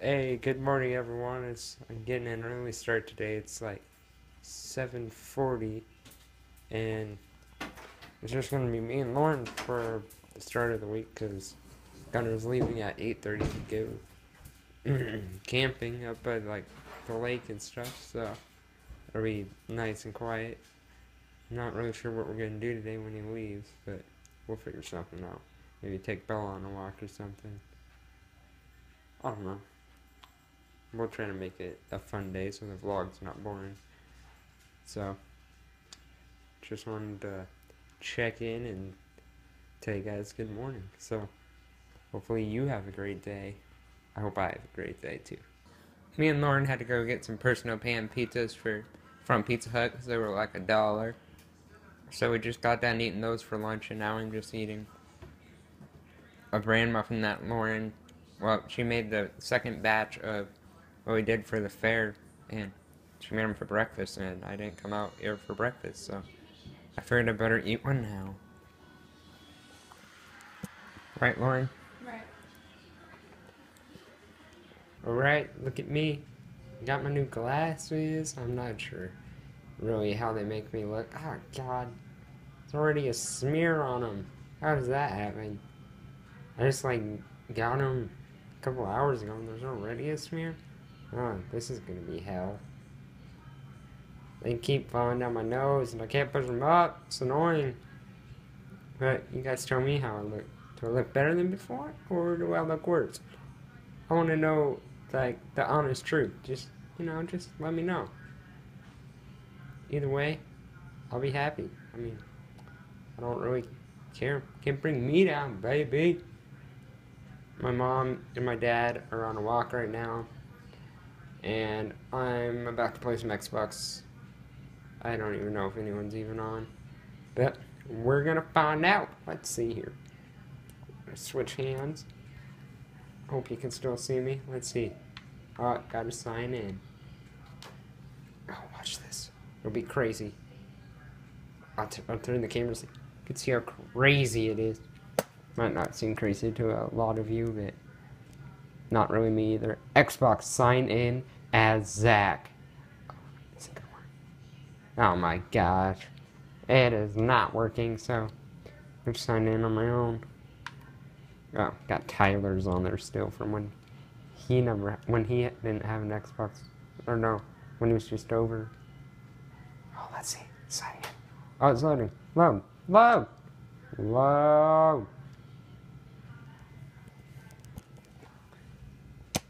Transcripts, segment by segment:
Hey, good morning everyone. It's I'm getting an early start today. It's like 7:40 and it's just going to be me and Lauren for the start of the week cuz Gunner's leaving at 8:30 to go camping up at like the lake and stuff. So it'll be nice and quiet. Not really sure what we're going to do today when he leaves, but we'll figure something out. Maybe take Bella on a walk or something. I don't know. We'll try to make it a fun day so the vlog's not boring. So, just wanted to check in and tell you guys good morning. So, hopefully you have a great day. I hope I have a great day too. Me and Lauren had to go get some personal pan pizzas for from Pizza Hut because they were like a dollar. So we just got done eating those for lunch, and now I'm just eating a bran muffin that Lauren, well, she made the second batch of what we did for the fair, and she made them for breakfast, and I didn't come out here for breakfast, so I figured I better eat one now. Right, Lauren? Right. Alright, look at me. Got my new glasses. I'm not sure really how they make me look. Oh, God. It's already a smear on them. How does that happen? I just, like, got them a couple hours ago and there's already a smear? Oh, this is gonna be hell. They keep falling down my nose and I can't push them up. It's annoying. But you guys tell me how I look. Do I look better than before? Or do I look worse? I want to know, like, the honest truth. Just, you know, just let me know. Either way, I'll be happy. I mean, I don't really care. Can't bring me down, baby. My mom and my dad are on a walk right now. And I'm about to play some Xbox. I don't even know if anyone's even on. But we're gonna find out. Let's see here. Switch hands. Hope you can still see me. Let's see. Oh, gotta sign in. Oh, watch this. It'll be crazy. I'll, t I'll turn the camera so you can see how crazy it is. Might not seem crazy to a lot of you, but not really me either. Xbox sign in as Zach. Oh my gosh. It is not working, so I'm signing in on my own. Oh, got Tyler's on there still from when he never when he didn't have an Xbox. Or no, when he was just over. Oh, let's see. Sign in. Oh, it's loading. Load. Load. Load.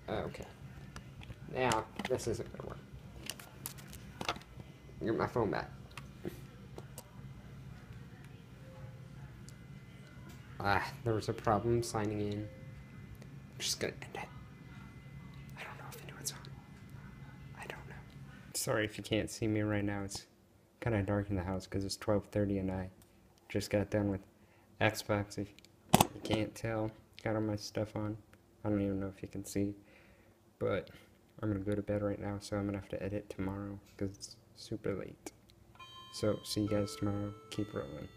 Okay. Now, this isn't gonna work. Get my phone back. Ah, there was a problem signing in. I'm just gonna end it. I don't know if anyone's on. I don't know. Sorry if you can't see me right now. It's kind of dark in the house because it's 12:30 and I just got done with Xbox. If you can't tell, got all my stuff on. I don't even know if you can see, but I'm gonna go to bed right now, so I'm gonna have to edit tomorrow because it's super late. So see you guys tomorrow. Keep rolling.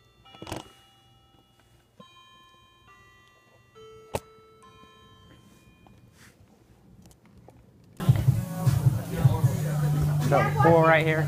The pool right here.